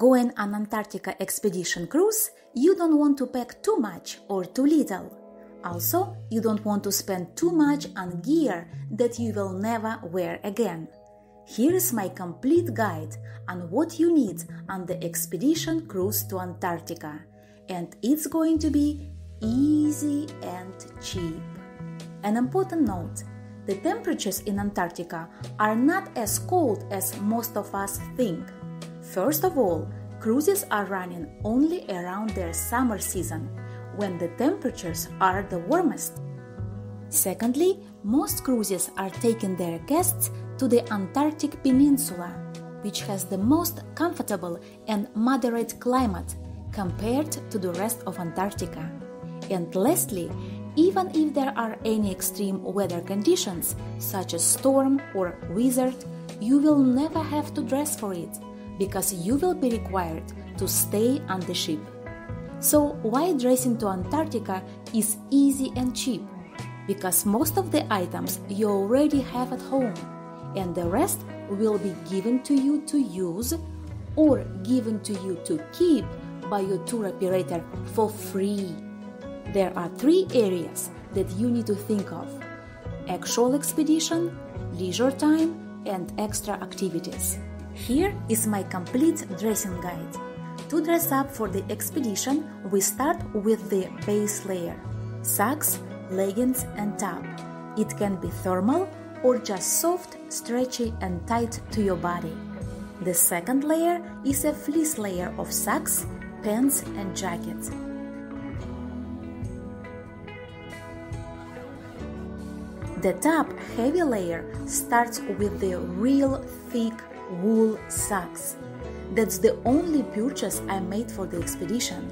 Going on Antarctica expedition cruise, you don't want to pack too much or too little. Also, you don't want to spend too much on gear that you will never wear again. Here is my complete guide on what you need on the expedition cruise to Antarctica, and it's going to be easy and cheap. An important note the temperatures in Antarctica are not as cold as most of us think. First of all, cruises are running only around their summer season, when the temperatures are the warmest. Secondly, most cruises are taking their guests to the Antarctic Peninsula, which has the most comfortable and moderate climate compared to the rest of Antarctica. And lastly, even if there are any extreme weather conditions, such as storm or blizzard, you will never have to dress for it because you will be required to stay on the ship. So, why dressing to Antarctica is easy and cheap? Because most of the items you already have at home, and the rest will be given to you to use or given to you to keep by your tour operator for free. There are three areas that you need to think of actual expedition, leisure time, and extra activities. Here is my complete dressing guide. To dress up for the expedition, we start with the base layer socks, leggings, and top. It can be thermal or just soft, stretchy, and tight to your body. The second layer is a fleece layer of socks, pants, and jackets. The top heavy layer starts with the real thick wool socks. That's the only purchase I made for the expedition.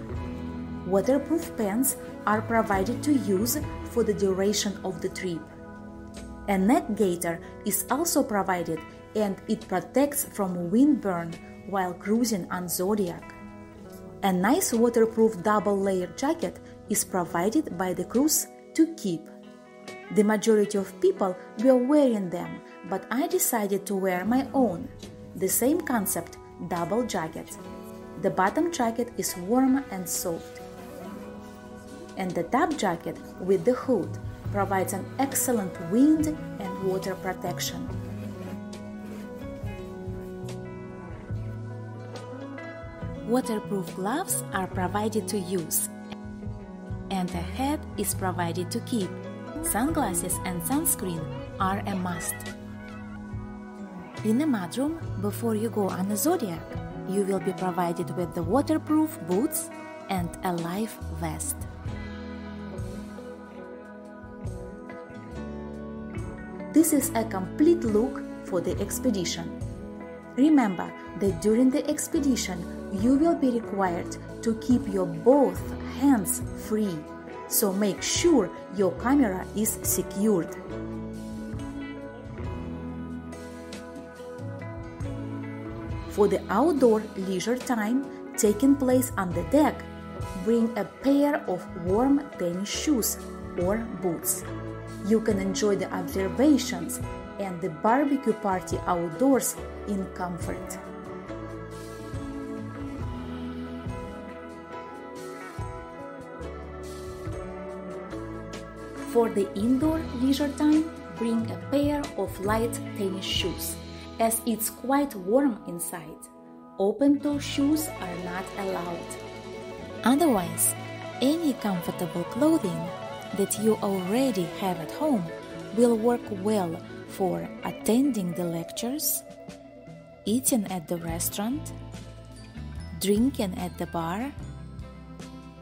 Waterproof pants are provided to use for the duration of the trip. A neck gaiter is also provided and it protects from windburn while cruising on Zodiac. A nice waterproof double layer jacket is provided by the cruise to keep. The majority of people were wearing them, but I decided to wear my own. The same concept, double jacket. The bottom jacket is warm and soft. And the top jacket with the hood provides an excellent wind and water protection. Waterproof gloves are provided to use, and a hat is provided to keep. Sunglasses and sunscreen are a must. In the mudroom, before you go on a zodiac, you will be provided with the waterproof boots and a life vest. This is a complete look for the expedition. Remember that during the expedition, you will be required to keep your both hands free so make sure your camera is secured. For the outdoor leisure time taking place on the deck, bring a pair of warm tennis shoes or boots. You can enjoy the observations and the barbecue party outdoors in comfort. For the indoor leisure time, bring a pair of light tennis shoes, as it's quite warm inside. Open toe shoes are not allowed. Otherwise, any comfortable clothing that you already have at home will work well for attending the lectures, eating at the restaurant, drinking at the bar,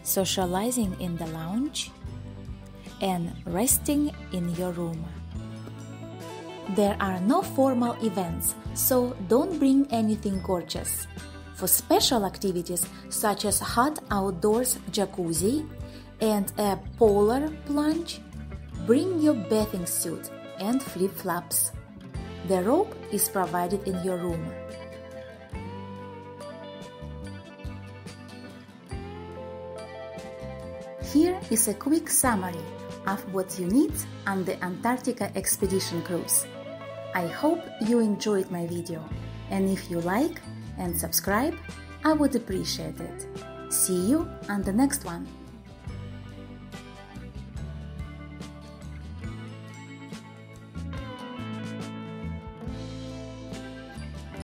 socializing in the lounge, and resting in your room. There are no formal events, so don't bring anything gorgeous. For special activities such as hot outdoors jacuzzi and a polar plunge, bring your bathing suit and flip flops. The rope is provided in your room. Here is a quick summary of what you need on the Antarctica expedition cruise. I hope you enjoyed my video and if you like and subscribe, I would appreciate it. See you on the next one.